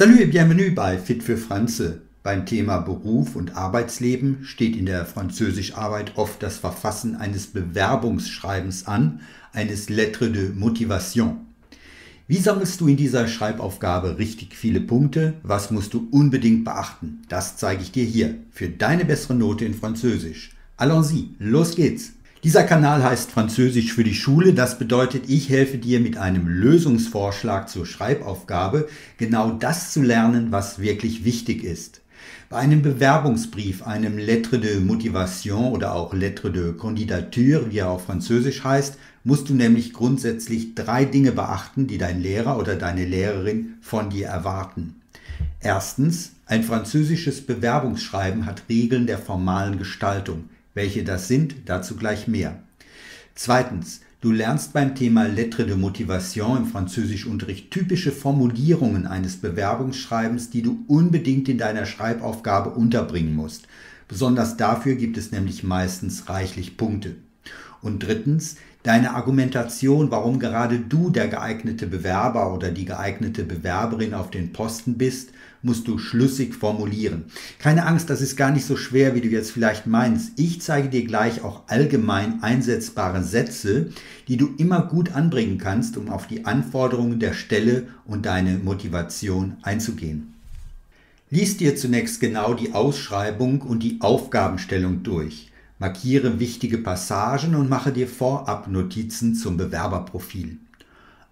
Salut et bienvenue bei Fit für Franze. Beim Thema Beruf und Arbeitsleben steht in der Französischarbeit oft das Verfassen eines Bewerbungsschreibens an, eines Lettre de Motivation. Wie sammelst du in dieser Schreibaufgabe richtig viele Punkte? Was musst du unbedingt beachten? Das zeige ich dir hier für deine bessere Note in Französisch. Allons-y, los geht's! Dieser Kanal heißt Französisch für die Schule. Das bedeutet, ich helfe dir mit einem Lösungsvorschlag zur Schreibaufgabe, genau das zu lernen, was wirklich wichtig ist. Bei einem Bewerbungsbrief, einem Lettre de Motivation oder auch Lettre de Candidature, wie er auf Französisch heißt, musst du nämlich grundsätzlich drei Dinge beachten, die dein Lehrer oder deine Lehrerin von dir erwarten. Erstens, ein französisches Bewerbungsschreiben hat Regeln der formalen Gestaltung. Welche das sind, dazu gleich mehr. Zweitens, du lernst beim Thema Lettre de Motivation im Französischunterricht typische Formulierungen eines Bewerbungsschreibens, die du unbedingt in deiner Schreibaufgabe unterbringen musst. Besonders dafür gibt es nämlich meistens reichlich Punkte. Und drittens, deine Argumentation, warum gerade du der geeignete Bewerber oder die geeignete Bewerberin auf den Posten bist, musst du schlüssig formulieren. Keine Angst, das ist gar nicht so schwer, wie du jetzt vielleicht meinst. Ich zeige dir gleich auch allgemein einsetzbare Sätze, die du immer gut anbringen kannst, um auf die Anforderungen der Stelle und deine Motivation einzugehen. Lies dir zunächst genau die Ausschreibung und die Aufgabenstellung durch. Markiere wichtige Passagen und mache dir vorab Notizen zum Bewerberprofil.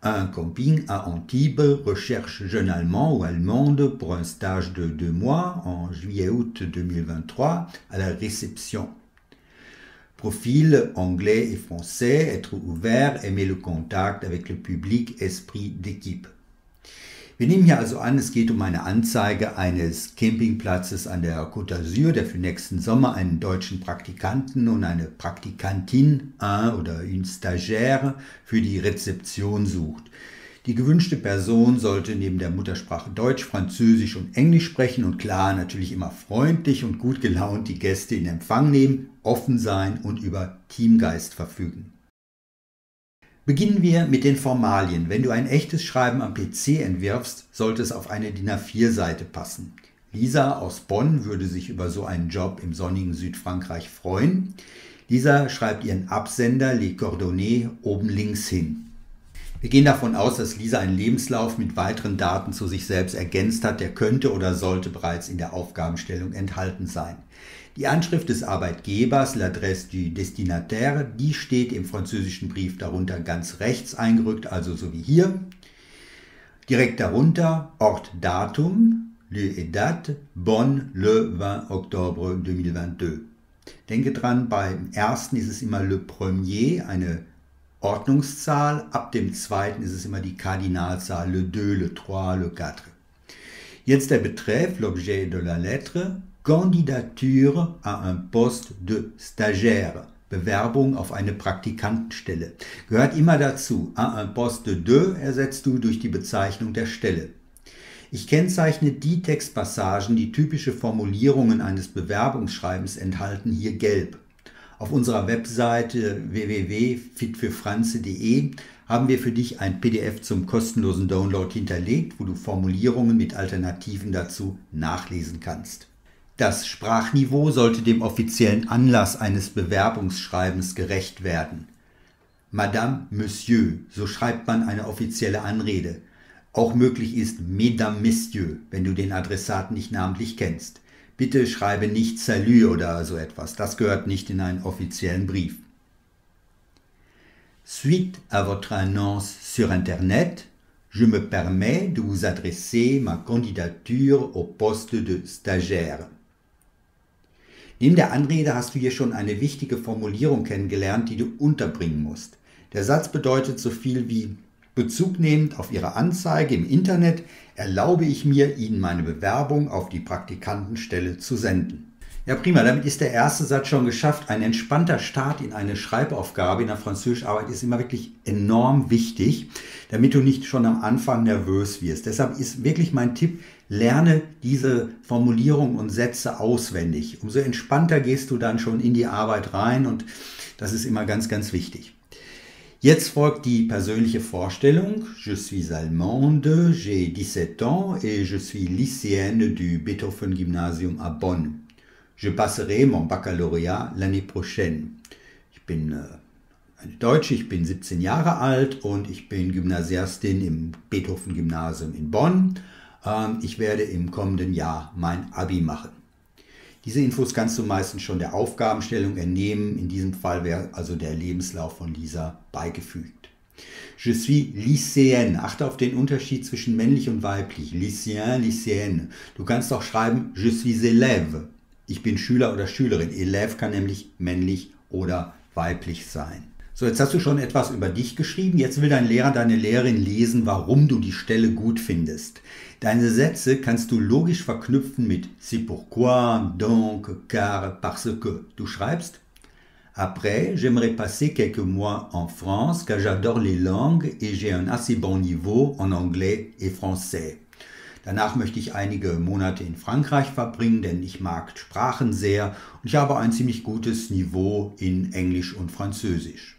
Un camping à Antibes recherche jeune allemand ou allemande pour un stage de deux mois en juillet-août 2023 à la réception. Profil anglais et français, être ouvert, aimer le contact avec le public, esprit d'équipe. Wir nehmen hier also an, es geht um eine Anzeige eines Campingplatzes an der Côte d'Azur, der für nächsten Sommer einen deutschen Praktikanten und eine Praktikantin, un oder une stagiaire, für die Rezeption sucht. Die gewünschte Person sollte neben der Muttersprache Deutsch, Französisch und Englisch sprechen und klar natürlich immer freundlich und gut gelaunt die Gäste in Empfang nehmen, offen sein und über Teamgeist verfügen. Beginnen wir mit den Formalien. Wenn du ein echtes Schreiben am PC entwirfst, sollte es auf eine DIN A4-Seite passen. Lisa aus Bonn würde sich über so einen Job im sonnigen Südfrankreich freuen. Lisa schreibt ihren Absender Les Coordonnées oben links hin. Wir gehen davon aus, dass Lisa einen Lebenslauf mit weiteren Daten zu sich selbst ergänzt hat, der könnte oder sollte bereits in der Aufgabenstellung enthalten sein. Die Anschrift des Arbeitgebers, l'adresse du destinataire, die steht im französischen Brief darunter ganz rechts eingerückt, also so wie hier. Direkt darunter Ort Datum, lieu et date, Bonn, le 20 Oktober 2022. Denke dran, beim ersten ist es immer le premier, eine Ordnungszahl, ab dem zweiten ist es immer die Kardinalzahl, le 2, le 3, le 4. Jetzt der Betreff, l'objet de la lettre, Candidature à un poste de stagiaire. Bewerbung auf eine Praktikantenstelle. Gehört immer dazu. À un poste de ersetzt du durch die Bezeichnung der Stelle. Ich kennzeichne die Textpassagen, die typische Formulierungen eines Bewerbungsschreibens enthalten, hier gelb. Auf unserer Webseite www.fitfürfranze.de haben wir für dich ein PDF zum kostenlosen Download hinterlegt, wo du Formulierungen mit Alternativen dazu nachlesen kannst. Das Sprachniveau sollte dem offiziellen Anlass eines Bewerbungsschreibens gerecht werden. Madame, Monsieur, so schreibt man eine offizielle Anrede. Auch möglich ist Mesdames, Messieurs, wenn du den Adressaten nicht namentlich kennst. Bitte schreibe nicht Salut oder so etwas, das gehört nicht in einen offiziellen Brief. Suite à votre annonce sur Internet, je me permets de vous adresser ma candidature au poste de stagiaire. Neben der Anrede hast du hier schon eine wichtige Formulierung kennengelernt, die du unterbringen musst. Der Satz bedeutet so viel wie Bezug nehmend auf Ihre Anzeige im Internet erlaube ich mir, Ihnen meine Bewerbung auf die Praktikantenstelle zu senden. Ja, prima, damit ist der erste Satz schon geschafft. Ein entspannter Start in eine Schreibaufgabe in der Französischarbeit ist immer wirklich enorm wichtig, damit du nicht schon am Anfang nervös wirst. Deshalb ist wirklich mein Tipp, lerne diese Formulierungen und Sätze auswendig. Umso entspannter gehst du dann schon in die Arbeit rein und das ist immer ganz, ganz wichtig. Jetzt folgt die persönliche Vorstellung. Je suis allemande, j'ai 17 ans et je suis lycéenne du Beethoven Gymnasium à Bonn. Je passerai mon baccalauréat l'année prochaine. Ich bin äh, eine Deutsche, ich bin 17 Jahre alt und ich bin Gymnasiastin im Beethoven Gymnasium in Bonn. Ähm, ich werde im kommenden Jahr mein Abi machen. Diese Infos kannst du meistens schon der Aufgabenstellung entnehmen. In diesem Fall wäre also der Lebenslauf von Lisa beigefügt. Je suis lycéenne. Achte auf den Unterschied zwischen männlich und weiblich. Lycéen, lycéenne. Du kannst auch schreiben, je suis élève. Ich bin Schüler oder Schülerin. Élève kann nämlich männlich oder weiblich sein. So, jetzt hast du schon etwas über dich geschrieben. Jetzt will dein Lehrer, deine Lehrerin lesen, warum du die Stelle gut findest. Deine Sätze kannst du logisch verknüpfen mit c'est pourquoi, donc, car, parce que. Du schreibst Après, j'aimerais passer quelques mois en France car j'adore les langues et j'ai un assez bon niveau en anglais et français. Danach möchte ich einige Monate in Frankreich verbringen, denn ich mag Sprachen sehr und ich habe ein ziemlich gutes Niveau in Englisch und Französisch.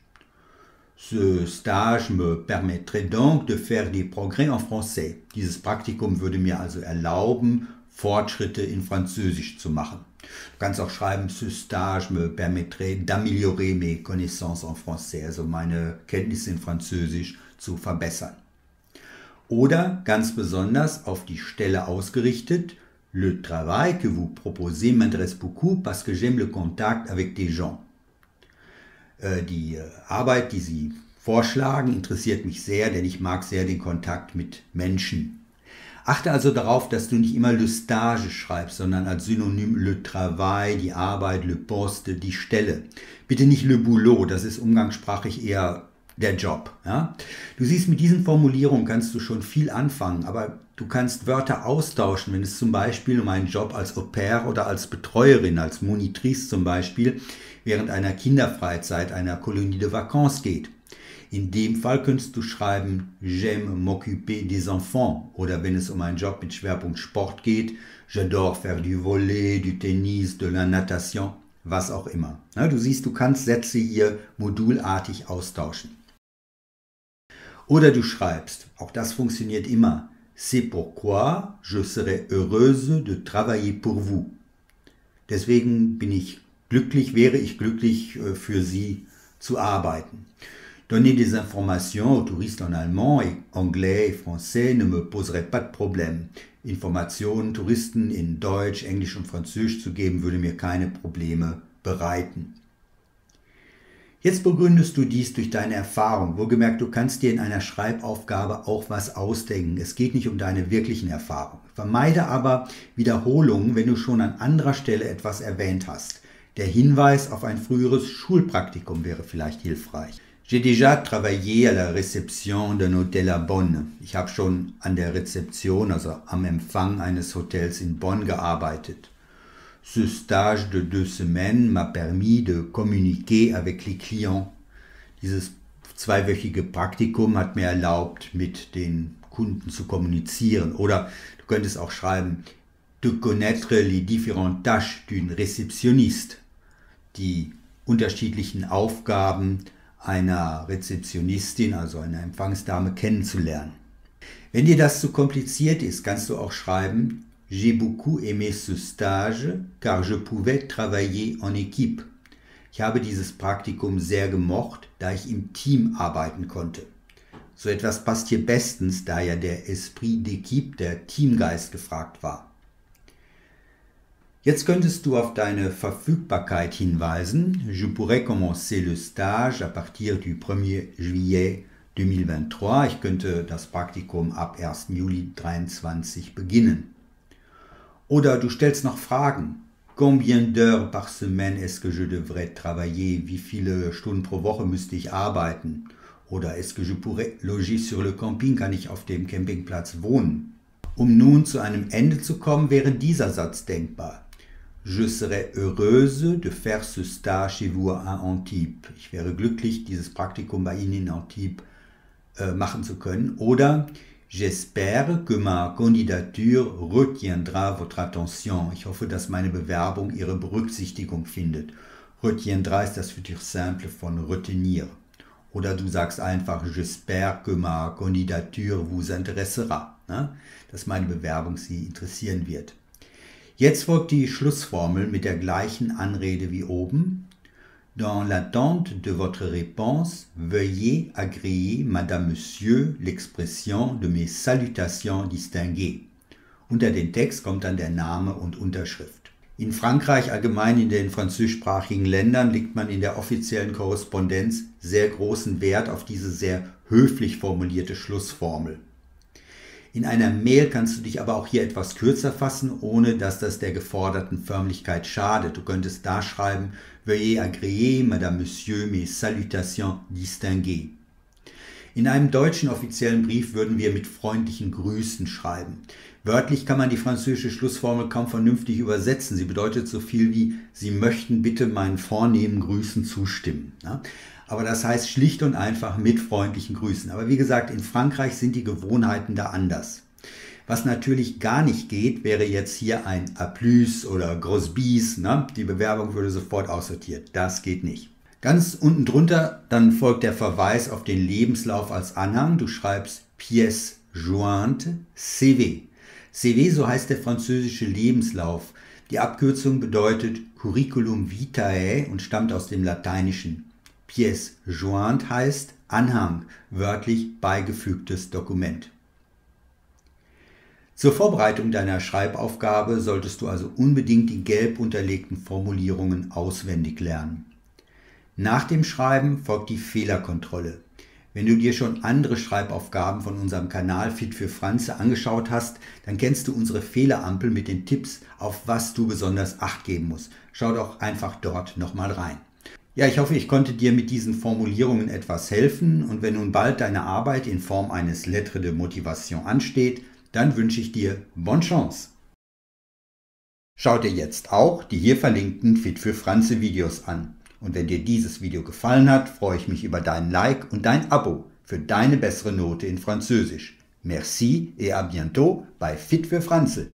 Ce stage me permettrait donc de faire des progrès en français. Dieses Praktikum würde mir also erlauben, Fortschritte in Französisch zu machen. Du kannst auch schreiben, ce stage me permettrait d'améliorer mes connaissances en français, also meine Kenntnisse in Französisch zu verbessern. Oder ganz besonders auf die Stelle ausgerichtet, le travail que vous proposez m'intéresse beaucoup parce que j'aime le contact avec des gens. Äh, die äh, Arbeit, die Sie vorschlagen, interessiert mich sehr, denn ich mag sehr den Kontakt mit Menschen. Achte also darauf, dass du nicht immer le stage schreibst, sondern als Synonym le travail, die Arbeit, le poste, die Stelle. Bitte nicht le boulot, das ist umgangssprachlich eher der Job. Ja? Du siehst, mit diesen Formulierungen kannst du schon viel anfangen, aber du kannst Wörter austauschen, wenn es zum Beispiel um einen Job als Au pair oder als Betreuerin, als Monitrice zum Beispiel, während einer Kinderfreizeit, einer Kolonie de Vacances geht. In dem Fall könntest du schreiben, j'aime m'occuper des enfants. Oder wenn es um einen Job mit Schwerpunkt Sport geht, j'adore faire du volley, du tennis, de la natation, was auch immer. Du siehst, du kannst Sätze hier modulartig austauschen. Oder du schreibst, auch das funktioniert immer, c'est pourquoi je serai heureuse de travailler pour vous. Deswegen bin ich glücklich, wäre ich glücklich äh, für Sie zu arbeiten. Donner des informations aux touristes en allemand anglais et français ne me poserait pas de problème. Informationen Touristen in Deutsch, Englisch und Französisch zu geben, würde mir keine Probleme bereiten. Jetzt begründest du dies durch deine Erfahrung. Wohlgemerkt, du kannst dir in einer Schreibaufgabe auch was ausdenken. Es geht nicht um deine wirklichen Erfahrungen. Vermeide aber Wiederholungen, wenn du schon an anderer Stelle etwas erwähnt hast. Der Hinweis auf ein früheres Schulpraktikum wäre vielleicht hilfreich. J'ai déjà travaillé à la réception d'un hôtel à Bonn. Ich habe schon an der Rezeption, also am Empfang eines Hotels in Bonn gearbeitet. Ce stage de deux semaines m'a permis de communiquer avec les clients. Dieses zweiwöchige Praktikum hat mir erlaubt, mit den Kunden zu kommunizieren. Oder du könntest auch schreiben, de connaître les différentes tâches d'une réceptionniste die unterschiedlichen Aufgaben einer Rezeptionistin, also einer Empfangsdame, kennenzulernen. Wenn dir das zu kompliziert ist, kannst du auch schreiben, J'ai beaucoup aimé ce stage, car je pouvais travailler en équipe. Ich habe dieses Praktikum sehr gemocht, da ich im Team arbeiten konnte. So etwas passt hier bestens, da ja der Esprit d'équipe, der Teamgeist gefragt war. Jetzt könntest du auf deine Verfügbarkeit hinweisen. Je pourrais commencer le stage à partir du 1er juillet 2023. Ich könnte das Praktikum ab 1. Juli 2023 beginnen. Oder du stellst noch Fragen. Combien d'heures par semaine est-ce que je devrais travailler? Wie viele Stunden pro Woche müsste ich arbeiten? Oder est-ce que je pourrais loger sur le camping? Kann ich auf dem Campingplatz wohnen? Um nun zu einem Ende zu kommen, wäre dieser Satz denkbar. Je serais heureuse de faire ce stage chez vous à Antibes. Ich wäre glücklich, dieses Praktikum bei Ihnen in Antibes äh, machen zu können. Oder J'espère que ma candidature retiendra votre attention. Ich hoffe, dass meine Bewerbung Ihre Berücksichtigung findet. Retiendra ist das Futur Simple von retenir. Oder du sagst einfach, j'espère que ma candidature vous intéressera, ne? dass meine Bewerbung Sie interessieren wird. Jetzt folgt die Schlussformel mit der gleichen Anrede wie oben. Dans l'attente de votre réponse, veuillez agréer, Madame Monsieur, l'expression de mes salutations distinguées. Unter den Text kommt dann der Name und Unterschrift. In Frankreich, allgemein in den französischsprachigen Ländern, legt man in der offiziellen Korrespondenz sehr großen Wert auf diese sehr höflich formulierte Schlussformel. In einer Mail kannst du dich aber auch hier etwas kürzer fassen, ohne dass das der geforderten Förmlichkeit schadet. Du könntest da schreiben, Veuillez agréer, Madame Monsieur, mes salutations distinguées. In einem deutschen offiziellen Brief würden wir mit freundlichen Grüßen schreiben. Wörtlich kann man die französische Schlussformel kaum vernünftig übersetzen. Sie bedeutet so viel wie Sie möchten bitte meinen vornehmen Grüßen zustimmen. Aber das heißt schlicht und einfach mit freundlichen Grüßen. Aber wie gesagt, in Frankreich sind die Gewohnheiten da anders. Was natürlich gar nicht geht, wäre jetzt hier ein A plus oder Gros bis. Ne? Die Bewerbung würde sofort aussortiert. Das geht nicht. Ganz unten drunter dann folgt der Verweis auf den Lebenslauf als Anhang. Du schreibst Pièce jointe CV. CV, so heißt der französische Lebenslauf. Die Abkürzung bedeutet Curriculum vitae und stammt aus dem Lateinischen. Pièce jointe heißt Anhang, wörtlich beigefügtes Dokument. Zur Vorbereitung deiner Schreibaufgabe solltest du also unbedingt die gelb unterlegten Formulierungen auswendig lernen. Nach dem Schreiben folgt die Fehlerkontrolle. Wenn du dir schon andere Schreibaufgaben von unserem Kanal Fit für Franze angeschaut hast, dann kennst du unsere Fehlerampel mit den Tipps, auf was du besonders Acht geben musst. Schau doch einfach dort nochmal rein. Ja, ich hoffe, ich konnte dir mit diesen Formulierungen etwas helfen und wenn nun bald deine Arbeit in Form eines Lettre de Motivation ansteht, dann wünsche ich dir bonne chance. Schau dir jetzt auch die hier verlinkten Fit für Franze Videos an. Und wenn dir dieses Video gefallen hat, freue ich mich über dein Like und dein Abo für deine bessere Note in Französisch. Merci et à bientôt bei Fit für Franze.